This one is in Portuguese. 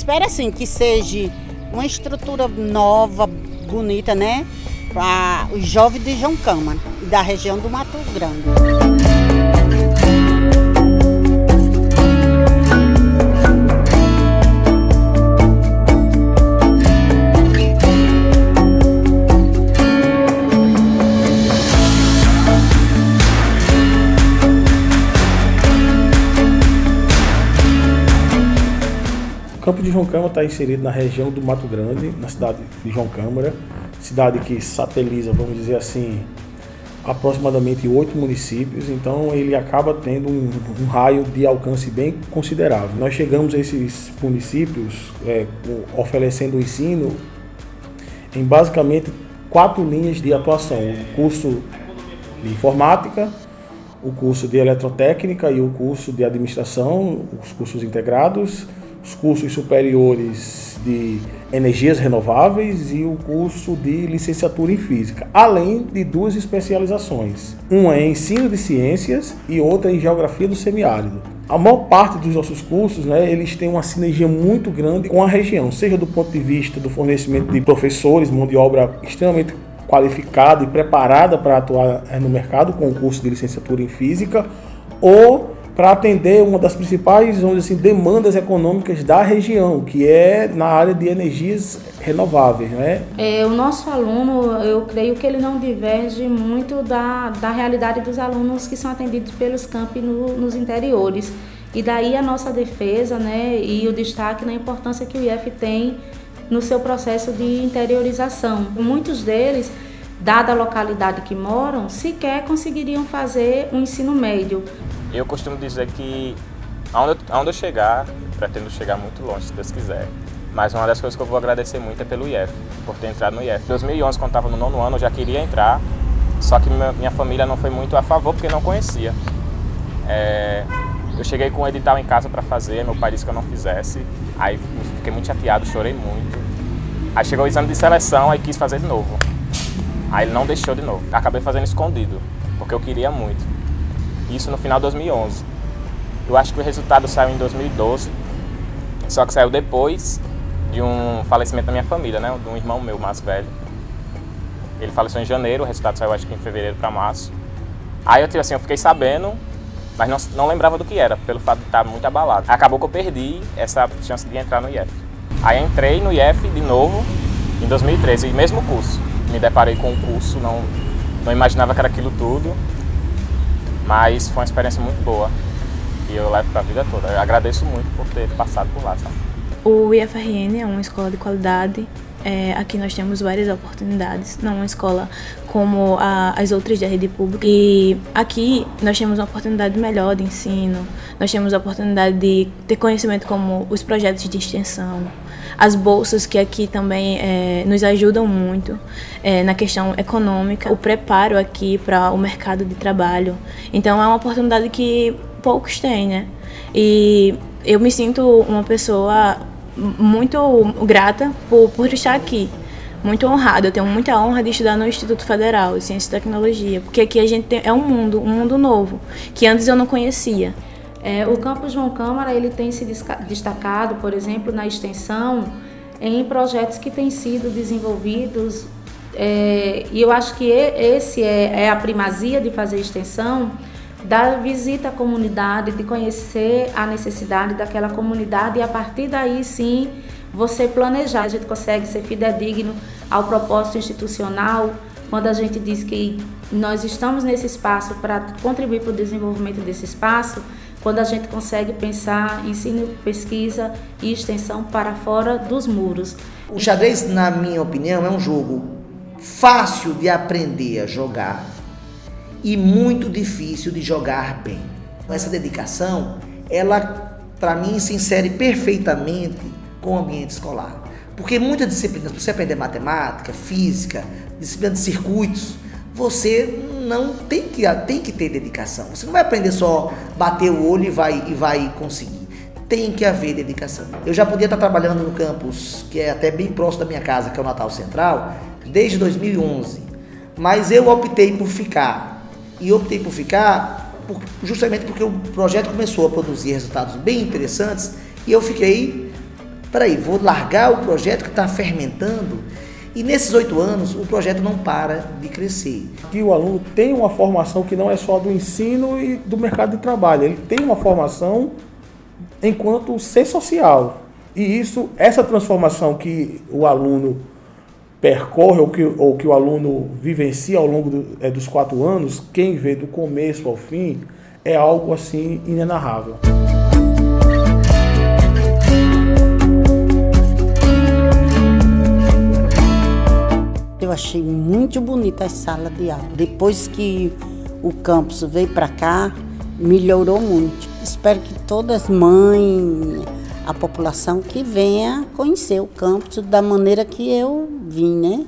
espero assim que seja uma estrutura nova, bonita, né? Para os jovens de João e da região do Mato Grande. Campo de João Câmara está inserido na região do Mato Grande, na cidade de João Câmara, cidade que sateliza, vamos dizer assim, aproximadamente oito municípios, então ele acaba tendo um, um, raio de alcance bem considerável. Nós chegamos a esses municípios é, oferecendo o ensino em basicamente quatro linhas de atuação: o curso de informática, o curso de eletrotécnica e o curso de administração, os cursos integrados os cursos superiores de energias renováveis e o curso de licenciatura em física, além de duas especializações, uma em ensino de ciências e outra em geografia do semiárido. A maior parte dos nossos cursos, né, eles têm uma sinergia muito grande com a região, seja do ponto de vista do fornecimento de professores, mão de obra extremamente qualificada e preparada para atuar no mercado com o curso de licenciatura em física, ou para atender uma das principais vamos assim, demandas econômicas da região, que é na área de energias renováveis. Né? É, o nosso aluno, eu creio que ele não diverge muito da, da realidade dos alunos que são atendidos pelos campi no, nos interiores. E daí a nossa defesa né, e o destaque na importância que o IF tem no seu processo de interiorização. Muitos deles dada a localidade que moram, sequer conseguiriam fazer um ensino médio. Eu costumo dizer que aonde eu, aonde eu chegar, pretendo chegar muito longe, se Deus quiser. Mas uma das coisas que eu vou agradecer muito é pelo IF, por ter entrado no IF. Em 2011, quando estava no nono ano, eu já queria entrar, só que minha família não foi muito a favor, porque não conhecia. É, eu cheguei com um edital em casa para fazer, meu pai disse que eu não fizesse, aí fiquei muito chateado, chorei muito. Aí chegou o exame de seleção, aí quis fazer de novo. Aí ele não deixou de novo. Acabei fazendo escondido, porque eu queria muito. Isso no final de 2011. Eu acho que o resultado saiu em 2012, só que saiu depois de um falecimento da minha família, né? De um irmão meu mais velho. Ele faleceu em janeiro, o resultado saiu acho que em fevereiro para março. Aí eu, tipo assim, eu fiquei sabendo, mas não, não lembrava do que era, pelo fato de estar muito abalado. Acabou que eu perdi essa chance de entrar no IF. Aí entrei no IF de novo em 2013, mesmo curso me deparei com o curso, não, não imaginava que era aquilo tudo, mas foi uma experiência muito boa e eu levo para a vida toda. Eu agradeço muito por ter passado por lá. Sabe? O IFRN é uma escola de qualidade. É, aqui nós temos várias oportunidades, não uma escola como a, as outras da rede pública. E aqui nós temos uma oportunidade melhor de ensino, nós temos a oportunidade de ter conhecimento como os projetos de extensão, as bolsas que aqui também é, nos ajudam muito é, na questão econômica, o preparo aqui para o mercado de trabalho. Então é uma oportunidade que poucos têm, né? E eu me sinto uma pessoa muito grata por, por estar aqui. Muito honrada, eu tenho muita honra de estudar no Instituto Federal de Ciência e Tecnologia, porque aqui a gente tem, é um mundo, um mundo novo, que antes eu não conhecia. É, o campus João Câmara ele tem se destacado, por exemplo, na extensão, em projetos que têm sido desenvolvidos, é, e eu acho que esse é, é a primazia de fazer extensão, da visita à comunidade, de conhecer a necessidade daquela comunidade e a partir daí sim você planejar. A gente consegue ser fidedigno ao propósito institucional quando a gente diz que nós estamos nesse espaço para contribuir para o desenvolvimento desse espaço quando a gente consegue pensar ensino, pesquisa e extensão para fora dos muros. O xadrez, na minha opinião, é um jogo fácil de aprender a jogar e muito difícil de jogar bem. Essa dedicação, ela para mim se insere perfeitamente com o ambiente escolar. Porque muitas disciplinas, você aprender matemática, física, disciplina de circuitos, você não tem que, tem que ter dedicação. Você não vai aprender só bater o olho e vai, e vai conseguir. Tem que haver dedicação. Eu já podia estar trabalhando no campus, que é até bem próximo da minha casa, que é o Natal Central, desde 2011. Mas eu optei por ficar. E optei por ficar justamente porque o projeto começou a produzir resultados bem interessantes e eu fiquei peraí, vou largar o projeto que está fermentando. E nesses oito anos, o projeto não para de crescer. Que o aluno tem uma formação que não é só do ensino e do mercado de trabalho, ele tem uma formação enquanto ser social. E isso, essa transformação que o aluno percorre ou que, ou que o aluno vivencia ao longo do, é, dos quatro anos, quem vê do começo ao fim, é algo assim inenarrável. Eu achei muito bonita a sala de aula. Depois que o campus veio para cá, melhorou muito. Espero que todas as mães, a população que venha conhecer o campus da maneira que eu vim, né?